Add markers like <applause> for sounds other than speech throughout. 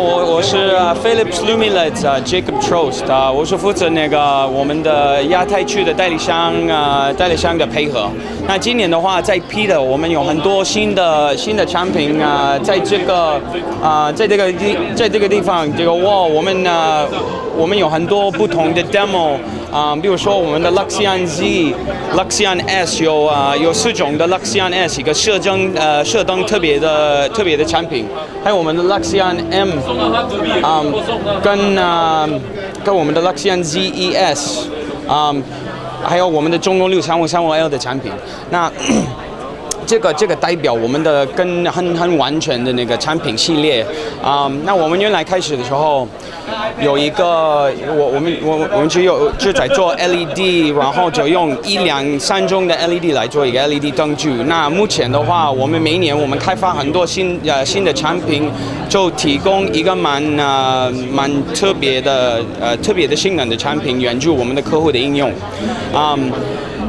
我我是 Philips Lumileds Jacob Trost 啊，我是负责那个我们的亚太区的代理商啊代理商的配合。那今年的话，在 P 的我们有很多新的新的产品啊，在这个啊在这个地在这个地方这个 wall 我们呢我们有很多不同的 demo 啊，比如说我们的 Luxian Z、Luxian S 有啊有四种的 Luxian S 一个射灯呃射灯特别的特别的产品，还有我们的 Luxian M 啊跟啊跟我们的 Luxian ZES 啊。还有我们的中东六三五三五 L 的产品，那 <clears throat> 这个这个代表我们的跟很很完全的那个产品系列啊。那我们原来开始的时候有一个，我我们我我们只有就在做 LED，然后就用一两三种的 LED 来做一个 LED 灯具。那目前的话，我们每年我们开发很多新呃新的产品，就提供一个蛮呃蛮特别的呃特别的性能的产品，援助我们的客户的应用啊。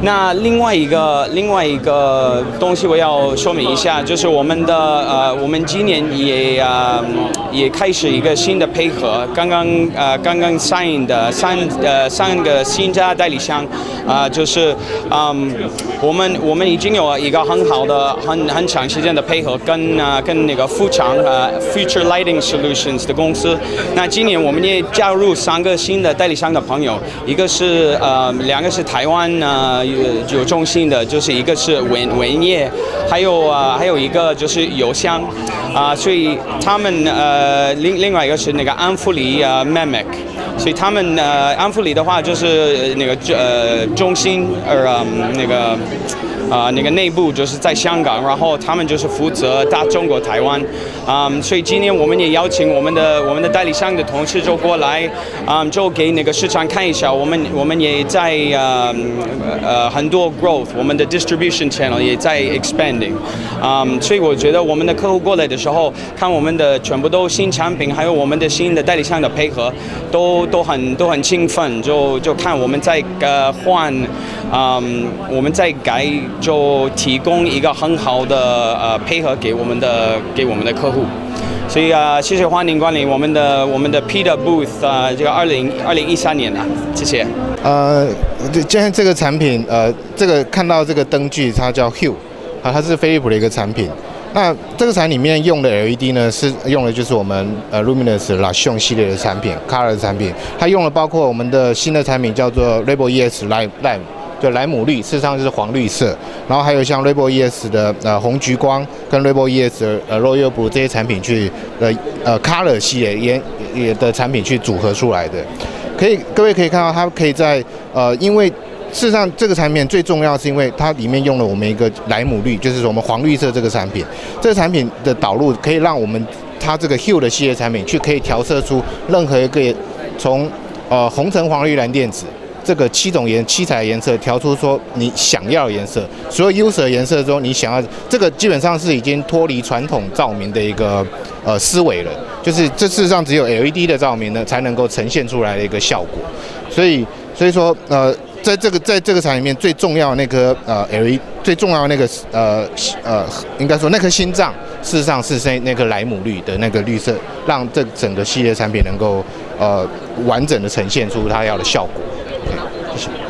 那另外一个另外一个东西我要说明一下，就是我们的呃，我们今年也啊也开始一个新的配合，刚刚呃刚刚 sign 的三呃三个新家代理商啊，就是嗯我们我们已经有了一个很好的很很长时间的配合，跟啊跟那个富强呃 Future Lighting Solutions 的公司。那今年我们也加入三个新的代理商的朋友，一个是呃两个是台湾呢。有有中心的，就是一个是文文业，还有啊还有一个就是邮箱，啊，所以他们呃另另外一个是那个安福里啊 Mamic，所以他们呃安福里的话就是那个呃中心呃那个。啊，那个内部就是在香港，然后他们就是负责大中国台湾，啊，所以今年我们也邀请我们的我们的代理商的同事就过来，啊，就给那个市场看一下，我们我们也在呃呃很多 growth，我们的 distribution channel 也在 expanding，啊，所以我觉得我们的客户过来的时候，看我们的全部都新产品，还有我们的新的代理商的配合，都都很都很兴奋，就就看我们在呃换，嗯，我们在改。就提供一个很好的呃配合给我们的给我们的客户，所以啊，谢谢欢迎光临我们的我们的 Peter Booth 啊，这个二零二零一三年啊，谢谢。呃，这今天这个产品呃，这个看到这个灯具，它叫 Hue 啊，它是飞利浦的一个产品。那这个产里面用的 LED 呢，是用的就是我们呃 Luminous La s i o n 系列的产品，Color 的产品，它用了包括我们的新的产品叫做 Rebel ES Lime。就莱姆绿，事实上就是黄绿色，然后还有像 Rebel ES 的呃红橘光，跟 Rebel ES 的呃 Royal Blue 这些产品去呃呃 Color 系列也也的产品去组合出来的，可以各位可以看到它可以在呃因为事实上这个产品最重要是因为它里面用了我们一个莱姆绿，就是我们黄绿色这个产品，这个产品的导入可以让我们它这个 Hue 的系列产品去可以调色出任何一个从呃红橙黄绿蓝靛紫。这个七种颜七彩颜色调出说你想要的颜色，所有 user 颜色中你想要这个基本上是已经脱离传统照明的一个呃思维了，就是这事实上只有 LED 的照明呢才能够呈现出来的一个效果，所以所以说呃在这个在这个厂里面最重要那颗呃 LED 最重要那个呃呃应该说那颗心脏事实上是那那颗莱姆绿的那个绿色，让这整个系列产品能够呃完整的呈现出它要的效果。谢谢。